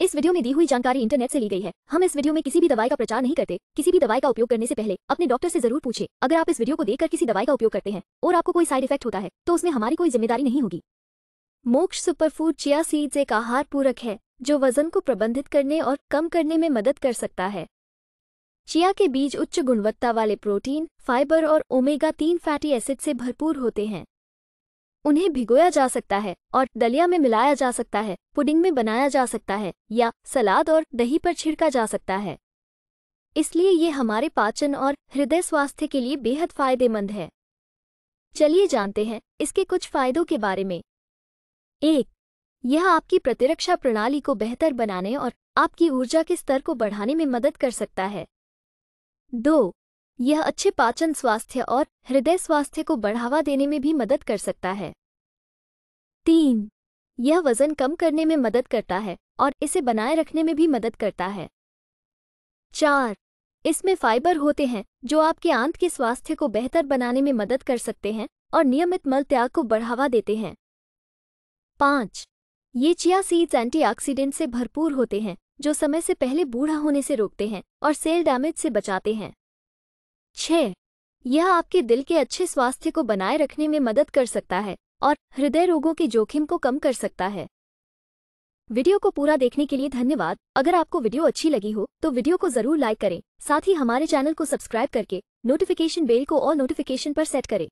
इस वीडियो में दी हुई जानकारी इंटरनेट से ली गई है। हम इस वीडियो में किसी भी दवाई का प्रचार नहीं करते। किसी भी दवाई का उपयोग करने से पहले अपने डॉक्टर से ज़रूर पूछे। अगर आप इस वीडियो को देखकर किसी दवाई का उपयोग करते हैं और आपको कोई साइड इफ़ेक्ट होता है तो उसमें हमारी कोई ज़िम्मेदारी नहीं होगी। मोक्ष सुपरफूड चिया सीड्स एक आहार पूरक है, जो वज़न को प्रबंधित करने और कम करने में मदद कर सकता है। चिया के बीज उच्च गुणवत्ता वाले प्रोटीन, फाइबर और ओमेगा तीन फैटी एसिड से भरपूर होते हैं। उन्हें भिगोया जा सकता है और दलिया में मिलाया जा सकता है, पुडिंग में बनाया जा सकता है या सलाद और दही पर छिड़का जा सकता है। इसलिए ये हमारे पाचन और हृदय स्वास्थ्य के लिए बेहद फ़ायदेमंद है। चलिए जानते हैं इसके कुछ फायदों के बारे में। एक, यह आपकी प्रतिरक्षा प्रणाली को बेहतर बनाने और आपकी ऊर्जा के स्तर को बढ़ाने में मदद कर सकता है। दो यह अच्छे पाचन स्वास्थ्य और हृदय स्वास्थ्य को बढ़ावा देने में भी मदद कर सकता है। तीन, यह वज़न कम करने में मदद करता है और इसे बनाए रखने में भी मदद करता है। चार, इसमें फाइबर होते हैं जो आपके आंत के स्वास्थ्य को बेहतर बनाने में मदद कर सकते हैं और नियमित मल त्याग को बढ़ावा देते हैं। पाँच, ये चिया सीड्स एंटीऑक्सीडेंट से भरपूर होते हैं जो समय से पहले बूढ़ा होने से रोकते हैं और सेल डैमेज से बचाते हैं। छः। यह आपके दिल के अच्छे स्वास्थ्य को बनाए रखने में मदद कर सकता है और हृदय रोगों के जोखिम को कम कर सकता है। वीडियो को पूरा देखने के लिए धन्यवाद। अगर आपको वीडियो अच्छी लगी हो तो वीडियो को ज़रूर लाइक करें। साथ ही हमारे चैनल को सब्सक्राइब करके नोटिफिकेशन बेल को और नोटिफिकेशन पर सेट करें।